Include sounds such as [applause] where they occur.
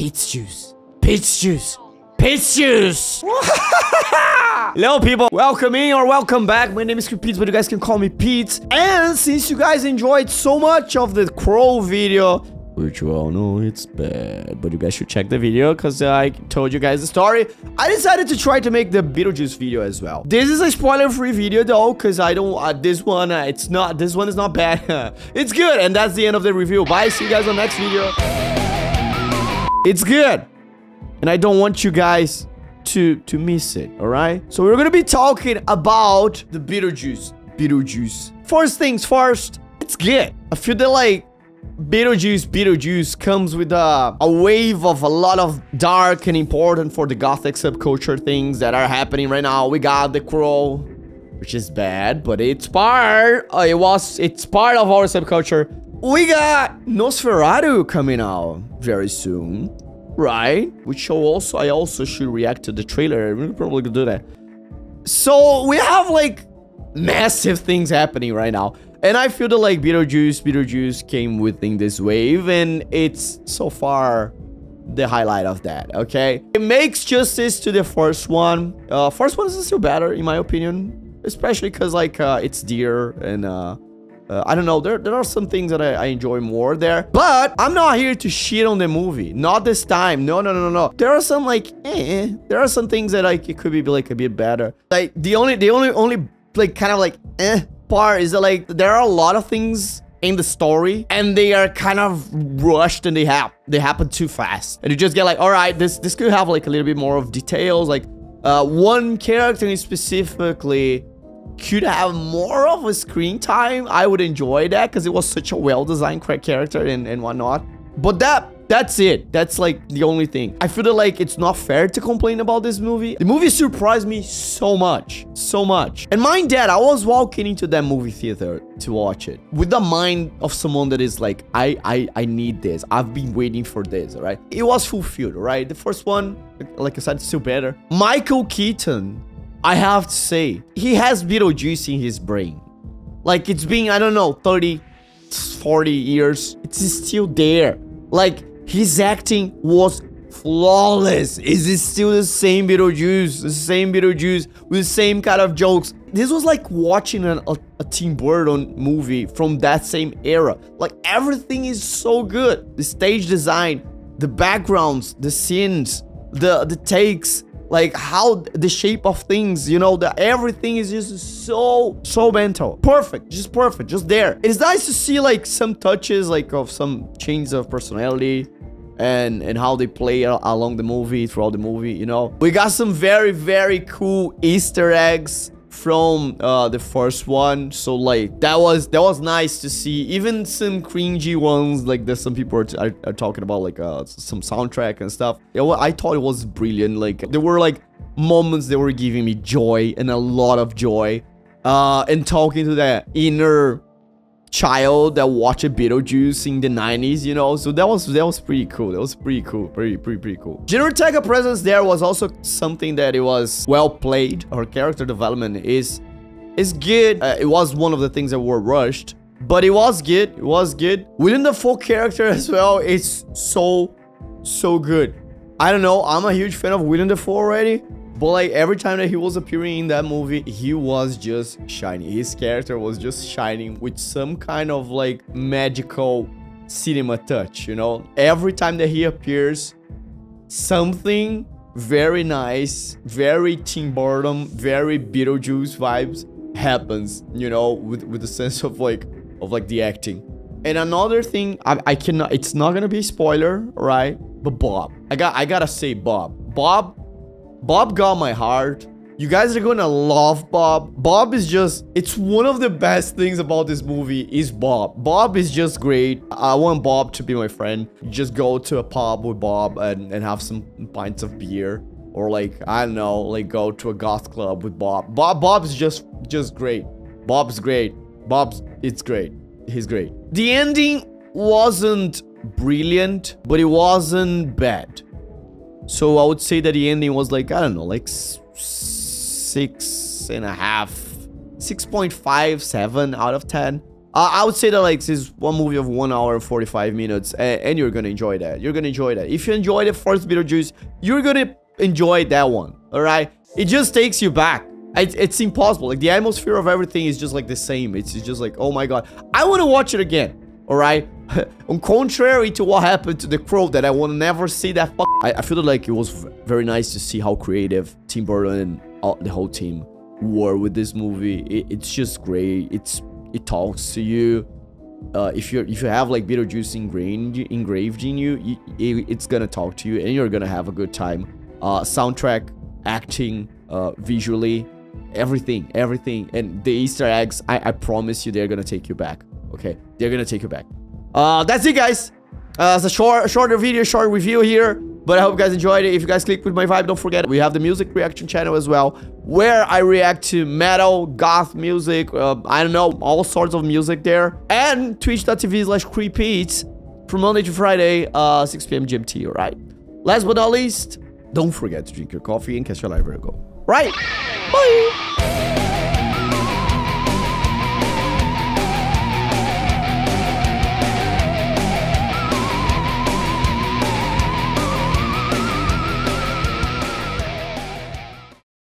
Peach juice. Peach juice. Peach juice. [laughs] Hello, people. Welcome in or welcome back. My name is Pete, but you guys can call me Pete. And since you guys enjoyed so much of the Crow video, which you all know it's bad, but you guys should check the video because I told you guys the story. I decided to try to make the Beetlejuice video as well. This is a spoiler-free video though, because I don't, uh, this one, uh, it's not, this one is not bad. [laughs] it's good, and that's the end of the review. Bye, see you guys on next video. It's good, and I don't want you guys to, to miss it, alright? So we're gonna be talking about the Beetlejuice. Beetlejuice. First things first, it's good. I feel that like Beetlejuice, Beetlejuice comes with a, a wave of a lot of dark and important for the gothic subculture things that are happening right now. We got The Crow, which is bad, but it's part, uh, it was, it's part of our subculture. We got Nosferatu coming out very soon, right? Which also, I also should react to the trailer. We're probably gonna do that. So we have like massive things happening right now. And I feel that like Beetlejuice, Beetlejuice came within this wave and it's so far the highlight of that, okay? It makes justice to the first one. Uh, first one is still better in my opinion, especially because like uh, it's dear and uh, uh, I don't know, there, there are some things that I, I, enjoy more there. But I'm not here to shit on the movie. Not this time. No, no, no, no, no. There are some like, eh, there are some things that like it could be like a bit better. Like the only, the only, only like kind of like, eh, part is that like there are a lot of things in the story and they are kind of rushed and they have they happen too fast and you just get like all right this this could have like a little bit more of details like uh one character specifically could have more of a screen time i would enjoy that because it was such a well-designed character and and whatnot but that that's it. That's like the only thing. I feel like it's not fair to complain about this movie. The movie surprised me so much. So much. And mind that, I was walking into that movie theater to watch it with the mind of someone that is like, I, I, I need this. I've been waiting for this, right? It was fulfilled, right? The first one, like I said, still better. Michael Keaton, I have to say, he has Beetlejuice in his brain. Like it's been, I don't know, 30, 40 years. It's still there. Like his acting was flawless. Is it still the same Beetlejuice? The same Beetlejuice with the same kind of jokes. This was like watching a, a, a Tim Burton movie from that same era. Like everything is so good. The stage design, the backgrounds, the scenes, the, the takes, like how the shape of things you know that everything is just so so mental. Perfect just perfect just there. It's nice to see like some touches like of some changes of personality and and how they play along the movie throughout the movie you know? We got some very very cool easter eggs from uh, the first one. So like that was that was nice to see. Even some cringy ones like there's some people are, are, are talking about like uh, some soundtrack and stuff. It, I thought it was brilliant. Like there were like moments that were giving me joy and a lot of joy. Uh and talking to that inner child that watched Beetlejuice in the 90s, you know? So that was that was pretty cool. That was pretty cool. Pretty, pretty, pretty cool. Jenna Ortega presence there was also something that it was well played. Her character development is is good. Uh, it was one of the things that were rushed. But it was good. It was good. Within the full character as well, it's so, so good. I don't know. I'm a huge fan of Willem Dafoe already. But like every time that he was appearing in that movie, he was just shining. His character was just shining with some kind of like magical cinema touch, you know? Every time that he appears, something very nice, very Tim Burton, very Beetlejuice vibes happens, you know, with, with the sense of like, of like the acting. And another thing, I, I cannot, it's not gonna be a spoiler, right? But Bob, I got, I gotta say Bob. Bob Bob got my heart. You guys are gonna love Bob. Bob is just, it's one of the best things about this movie is Bob. Bob is just great. I want Bob to be my friend. Just go to a pub with Bob and, and have some pints of beer. Or like, I don't know, like go to a goth club with Bob. Bob Bob's just, just great. Bob's great. Bob's, it's great. He's great. The ending wasn't brilliant, but it wasn't bad. So I would say that the ending was like, I don't know, like six and a half, 6.57 out of 10. Uh, I would say that like this is one movie of one hour and 45 minutes and, and, you're gonna enjoy that. You're gonna enjoy that. If you enjoy the first Beetlejuice, you're gonna enjoy that one, all right? It just takes you back. It, it's impossible. Like the atmosphere of everything is just like the same. It's, it's just like, oh my God. I want to watch it again, all right? [laughs] On contrary to what happened to The Crow that I will never see that I, I feel like it was very nice to see how creative Tim Burton and the whole team were with this movie. It, it's just great. It's it talks to you. Uh, if you if you have like Beetlejuice engraved engraved in you, it, it's gonna talk to you and you're gonna have a good time. Uh, soundtrack, acting, uh, visually, everything, everything, and the Easter eggs. I, I promise you, they're gonna take you back. Okay, they're gonna take you back. Uh, that's it, guys. Uh, it's a short, shorter video, short review here. But I hope you guys enjoyed it. If you guys click with my vibe, don't forget we have the music reaction channel as well, where I react to metal, goth music, uh, I don't know, all sorts of music there. And twitch.tv slash kreepeetz from Monday to Friday, uh, 6 p.m. GMT, alright? Last but not least, don't forget to drink your coffee and catch your live go. Right? Bye!